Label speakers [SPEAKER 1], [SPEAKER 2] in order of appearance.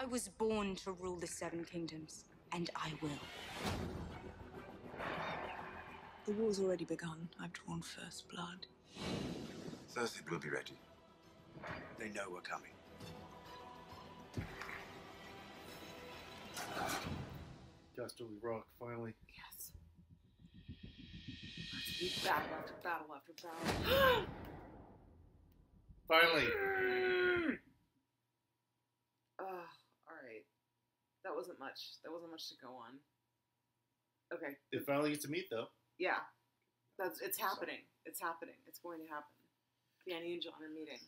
[SPEAKER 1] I was born to rule the Seven Kingdoms, and I will.
[SPEAKER 2] The war's already begun. I've drawn first blood.
[SPEAKER 3] Thursday will be ready.
[SPEAKER 4] They know we're coming.
[SPEAKER 5] Casterly Rock, finally.
[SPEAKER 6] Yes. Let's battle after battle after battle.
[SPEAKER 5] Finally!
[SPEAKER 6] That wasn't much. That wasn't much to go on. Okay.
[SPEAKER 5] They finally get to meet, though.
[SPEAKER 6] Yeah. That's it's happening. It's happening. It's going to happen. Dany and Jon are meeting.